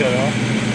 shut off.